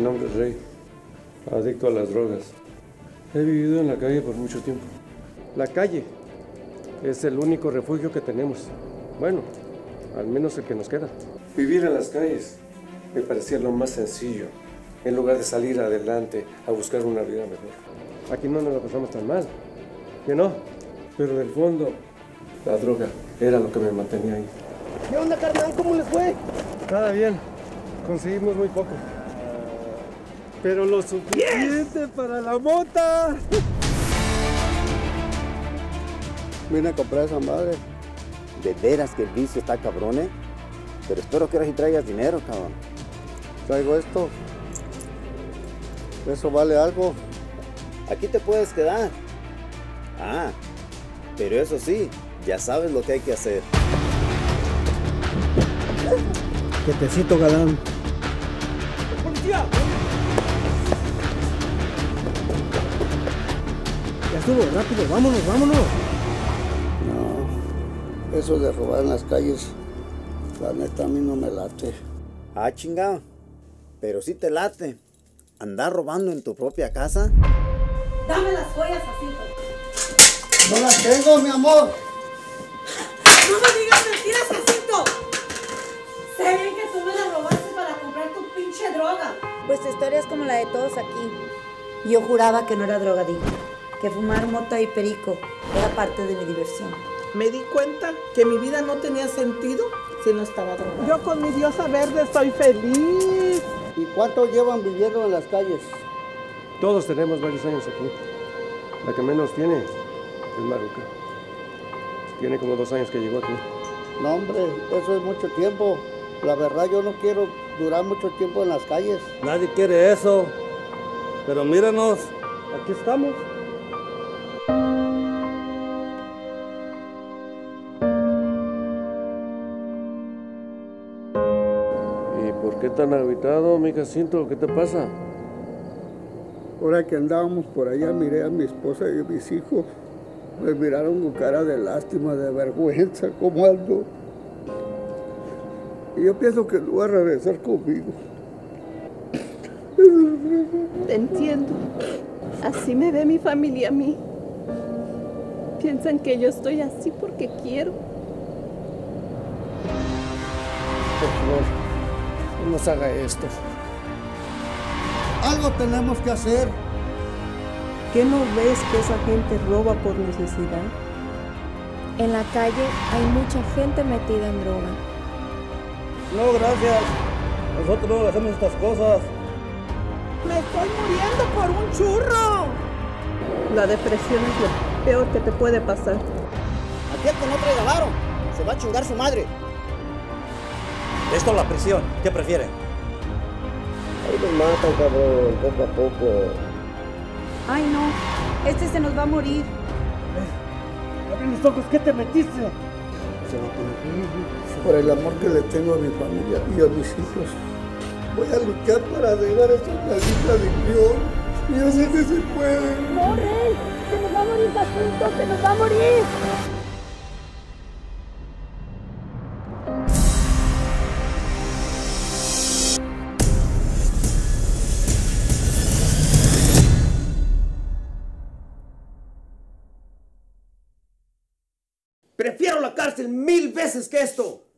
Mi nombre es Rey, adicto a las drogas. He vivido en la calle por mucho tiempo. La calle es el único refugio que tenemos. Bueno, al menos el que nos queda. Vivir en las calles me parecía lo más sencillo, en lugar de salir adelante a buscar una vida mejor. Aquí no nos la pasamos tan mal, que no, pero en el fondo la droga era lo que me mantenía ahí. ¿Qué onda, carnal? ¿Cómo les fue? Nada bien, conseguimos muy poco. Pero lo suficiente para la mota. Vine a comprar esa madre. De veras que el vicio está cabrón, ¿eh? Pero espero que ahora sí traigas dinero, cabrón. Traigo esto. ¿Eso vale algo? Aquí te puedes quedar. Ah, pero eso sí, ya sabes lo que hay que hacer. Quietecito, galán. ¡Policía! Estuvo, rápido, vámonos, vámonos. No, eso de robar en las calles, la neta a mí no me late. Ah, chingado. Pero sí te late. ¿Andar robando en tu propia casa? Dame las joyas, Jacinto. ¡No las tengo, mi amor! ¡No me digas mentiras, Jacinto! Sé bien que tú me las robaste para comprar tu pinche droga. Pues tu historia es como la de todos aquí. Yo juraba que no era drogadicto, que fumar mota y perico era parte de mi diversión. Me di cuenta que mi vida no tenía sentido si no estaba drogada. Yo con mi diosa verde soy feliz. ¿Y cuánto llevan viviendo en las calles? Todos tenemos varios años aquí. La que menos tiene es Maruca. Tiene como dos años que llegó aquí. No, hombre, eso es mucho tiempo. La verdad, yo no quiero durar mucho tiempo en las calles. Nadie quiere eso. Pero míranos, aquí estamos. Por qué tan habitado, mi Jacinto? ¿Qué te pasa? Ahora que andábamos por allá, miré a mi esposa y a mis hijos. Me miraron con cara de lástima, de vergüenza, como ando. Y yo pienso que no va a regresar conmigo. Te entiendo. Así me ve mi familia a mí. Piensan que yo estoy así porque quiero. Por favor, nos haga esto. Algo tenemos que hacer. ¿Qué no ves que esa gente roba por necesidad? En la calle hay mucha gente metida en droga. No, gracias. Nosotros no hacemos estas cosas. Me estoy muriendo por un churro. La depresión es lo peor que te puede pasar. Aquel que no traiga varo, se va a chingar su madre. Esto o la prisión, ¿qué prefieren? Ahí nos matan, cabrón, poco a poco. Ay, no, este se nos va a morir. Abre los ojos, ¿qué te metiste? Por el amor que le tengo a mi familia y a mis hijos. Voy a luchar para dejar esa maldita adicción. Yo sé que se puede. ¡No, Rey! ¡Se nos va a morir Jacinto! ¡Se nos va a morir! Prefiero la cárcel mil veces que esto.